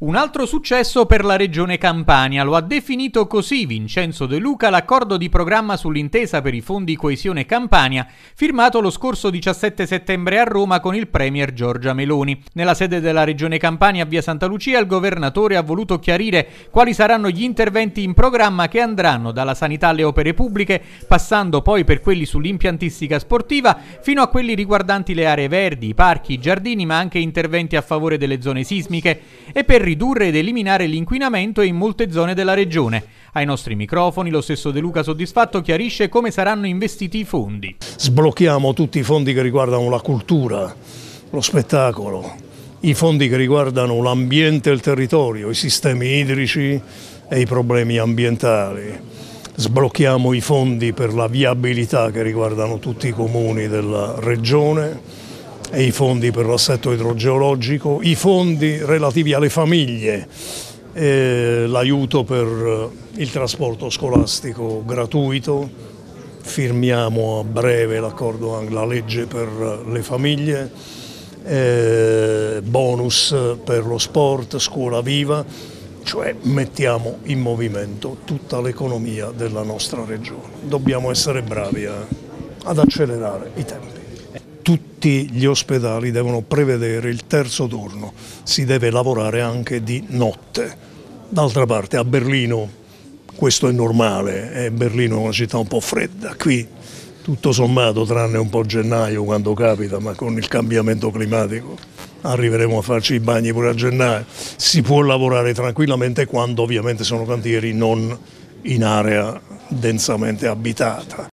Un altro successo per la regione Campania, lo ha definito così Vincenzo De Luca l'accordo di programma sull'intesa per i fondi coesione Campania, firmato lo scorso 17 settembre a Roma con il premier Giorgia Meloni. Nella sede della regione Campania a Via Santa Lucia il governatore ha voluto chiarire quali saranno gli interventi in programma che andranno dalla sanità alle opere pubbliche, passando poi per quelli sull'impiantistica sportiva, fino a quelli riguardanti le aree verdi, i parchi, i giardini, ma anche interventi a favore delle zone sismiche e per ridurre ed eliminare l'inquinamento in molte zone della regione. Ai nostri microfoni lo stesso De Luca soddisfatto chiarisce come saranno investiti i fondi. Sblocchiamo tutti i fondi che riguardano la cultura, lo spettacolo, i fondi che riguardano l'ambiente e il territorio, i sistemi idrici e i problemi ambientali. Sblocchiamo i fondi per la viabilità che riguardano tutti i comuni della regione e i fondi per l'assetto idrogeologico, i fondi relativi alle famiglie, l'aiuto per il trasporto scolastico gratuito, firmiamo a breve l'accordo la legge per le famiglie, eh, bonus per lo sport, scuola viva, cioè mettiamo in movimento tutta l'economia della nostra regione. Dobbiamo essere bravi a, ad accelerare i tempi tutti gli ospedali devono prevedere il terzo turno, si deve lavorare anche di notte. D'altra parte a Berlino questo è normale, eh, Berlino è una città un po' fredda, qui tutto sommato tranne un po' gennaio quando capita, ma con il cambiamento climatico arriveremo a farci i bagni pure a gennaio, si può lavorare tranquillamente quando ovviamente sono cantieri non in area densamente abitata.